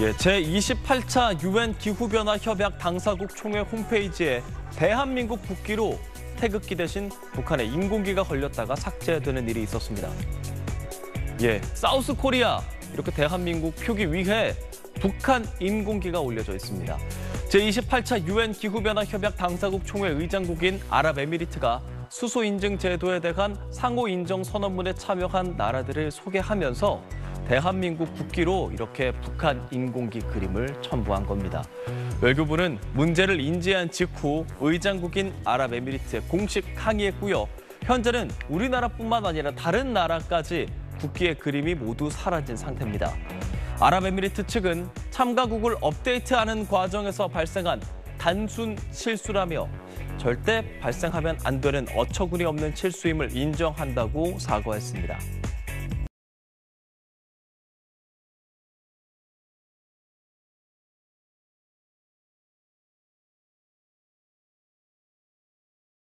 예, 제28차 유엔 기후변화 협약 당사국 총회 홈페이지에 대한민국 국기로 태극기 대신 북한의 인공기가 걸렸다가 삭제되는 일이 있었습니다. 예, 사우스 코리아 이렇게 대한민국 표기 위에 북한 인공기가 올려져 있습니다. 제28차 유엔 기후변화 협약 당사국 총회 의장국인 아랍에미리트가 수소 인증 제도에 대한 상호 인정 선언문에 참여한 나라들을 소개하면서 대한민국 국기로 이렇게 북한 인공기 그림을 첨부한 겁니다. 외교부는 문제를 인지한 직후 의장국인 아랍에미리트에 공식 항의했고요. 현재는 우리나라뿐만 아니라 다른 나라까지 국기의 그림이 모두 사라진 상태입니다. 아랍에미리트 측은 참가국을 업데이트하는 과정에서 발생한 단순 실수라며 절대 발생하면 안 되는 어처구니 없는 실수임을 인정한다고 사과했습니다.